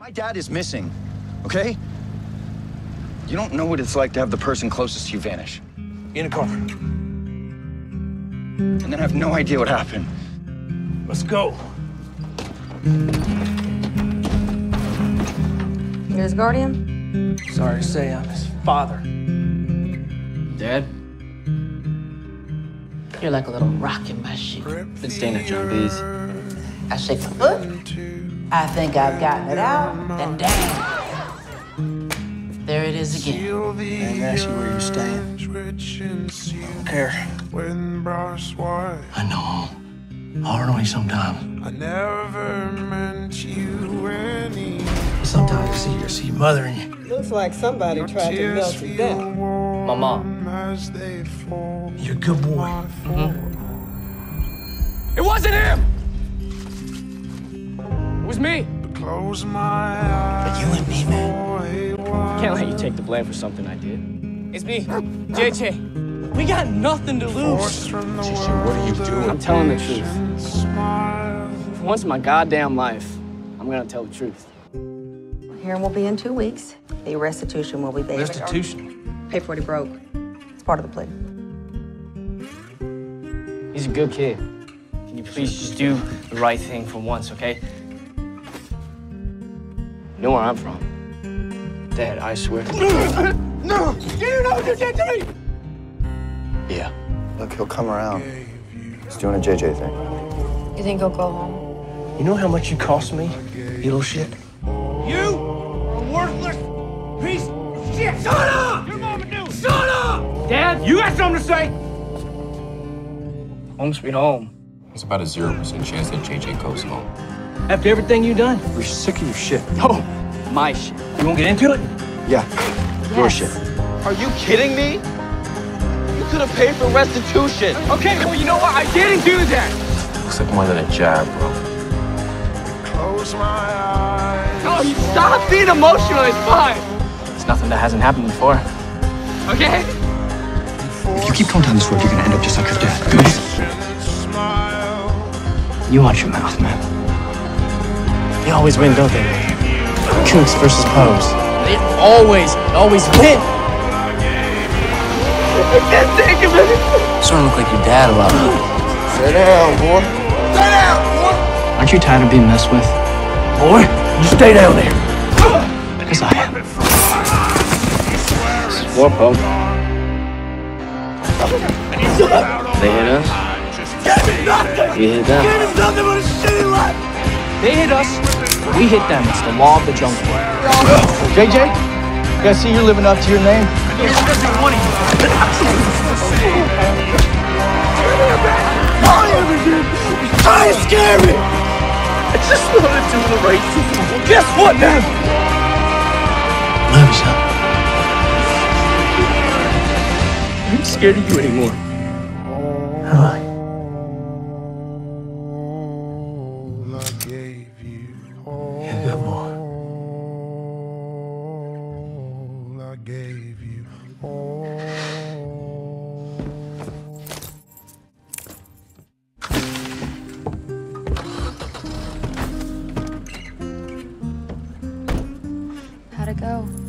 My dad is missing, okay? You don't know what it's like to have the person closest to you vanish. In a car. And then have no idea what happened. Let's go. You're his guardian? Sorry to say I'm his father. Dad? You're like a little rock in my shoe. Been staying at John B's. I shake my foot. I think I've gotten it out. And damn. There it is again. And ask you where you're staying. I Don't care. I know. Hard on you sometimes. I never meant you any. Sometimes you see your see your mother and you. Looks like somebody tried to melt you down. My mom. As they fall. You're a good boy. Mm-hmm. It wasn't him! It me. Close my eyes. But you and me, man. Can't let you take the blame for something I did. It's me, JJ. We got nothing to lose. From JJ, what are you doing? I'm telling the truth. For once in my goddamn life, I'm gonna tell the truth. Hearing will be in two weeks. The restitution will be paid. Restitution. Pay for what he broke. It's part of the plea. He's a good kid. Can you please just do the right thing for once, okay? You know where I'm from. Dad, I swear. no! no! You know what you did to me! Yeah. Look, he'll come around. He's doing a JJ thing. You think he'll go home? You know how much you cost me, you little shit? You are worthless piece of shit! Shut up! Your mama knew! Shut up! Dad, you got something to say? Home sweet home. It's about a 0% chance that JJ goes home. After everything you've done, We're sick of your shit. Oh, my shit. you won't get into it? Yeah, your shit. Are you kidding me? You could have paid for restitution. Okay, well, you know what? I didn't do that. Looks like more than a jab, bro. Close my eyes. Oh, you stop being emotional. It's fine. It's nothing that hasn't happened before. Okay? If you keep going down this road, you're gonna end up just like your dad. Smile. You watch your mouth, man. They always win, don't they? Kooks versus Pogues. They always, always win. I can't think of it. Starting to look like your dad a lot. Sit down, boy. Sit down, boy! Aren't you tired of being messed with? Boy, you stay down there. Because I am. This is war, Pope. They hit us. We hit them. They hit us. We hit them. It's the law of the jungle. JJ, you guys see you're living up to your name? Trying to scare me. I just want to do the right thing. Well, guess what, man? Love you, son. I ain't scared of you anymore. Am I? Gave you. All You're a good boy. I gave you. All. How'd it go?